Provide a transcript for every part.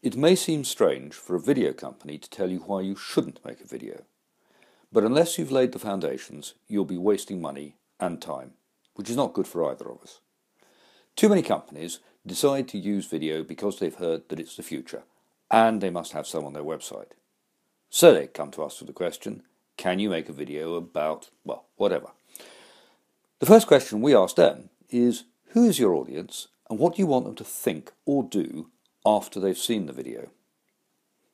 It may seem strange for a video company to tell you why you shouldn't make a video. But unless you've laid the foundations, you'll be wasting money and time, which is not good for either of us. Too many companies decide to use video because they've heard that it's the future, and they must have some on their website. So they come to us with the question, can you make a video about, well, whatever. The first question we ask them is, who is your audience and what do you want them to think or do after they've seen the video?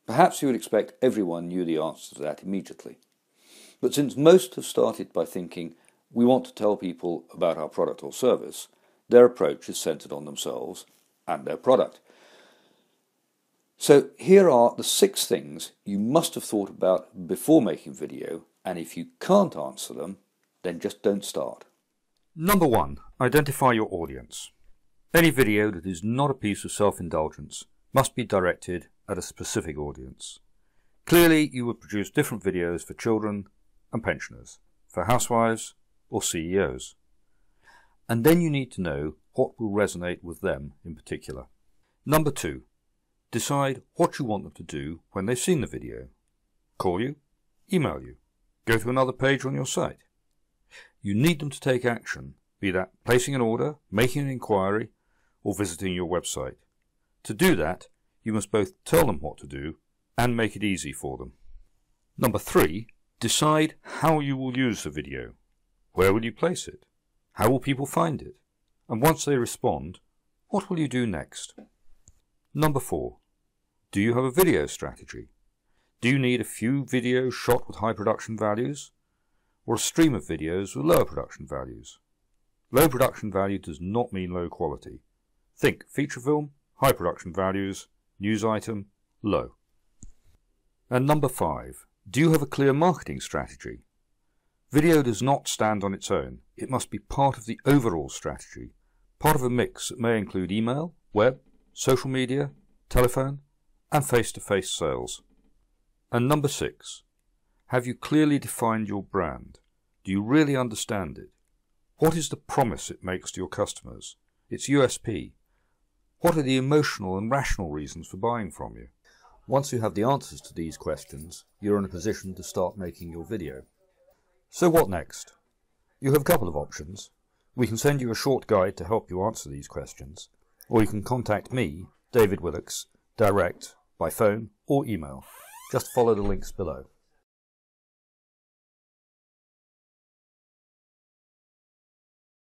Perhaps you would expect everyone knew the answer to that immediately. But since most have started by thinking, we want to tell people about our product or service, their approach is centered on themselves and their product. So here are the six things you must have thought about before making video, and if you can't answer them, then just don't start. Number one, identify your audience. Any video that is not a piece of self-indulgence must be directed at a specific audience. Clearly, you would produce different videos for children and pensioners, for housewives or CEOs. And then you need to know what will resonate with them in particular. Number two, decide what you want them to do when they've seen the video. Call you, email you, go to another page on your site. You need them to take action, be that placing an order, making an inquiry, or visiting your website. To do that, you must both tell them what to do and make it easy for them. Number three, decide how you will use the video. Where will you place it? How will people find it? And once they respond, what will you do next? Number four, do you have a video strategy? Do you need a few videos shot with high production values? Or a stream of videos with lower production values? Low production value does not mean low quality. Think feature film, high production values, news item, low. And number five, do you have a clear marketing strategy? Video does not stand on its own. It must be part of the overall strategy, part of a mix that may include email, web, social media, telephone, and face-to-face -face sales. And number six, have you clearly defined your brand? Do you really understand it? What is the promise it makes to your customers? Its USP, what are the emotional and rational reasons for buying from you? Once you have the answers to these questions, you're in a position to start making your video. So what next? You have a couple of options. We can send you a short guide to help you answer these questions, or you can contact me, David Willox, direct, by phone or email. Just follow the links below.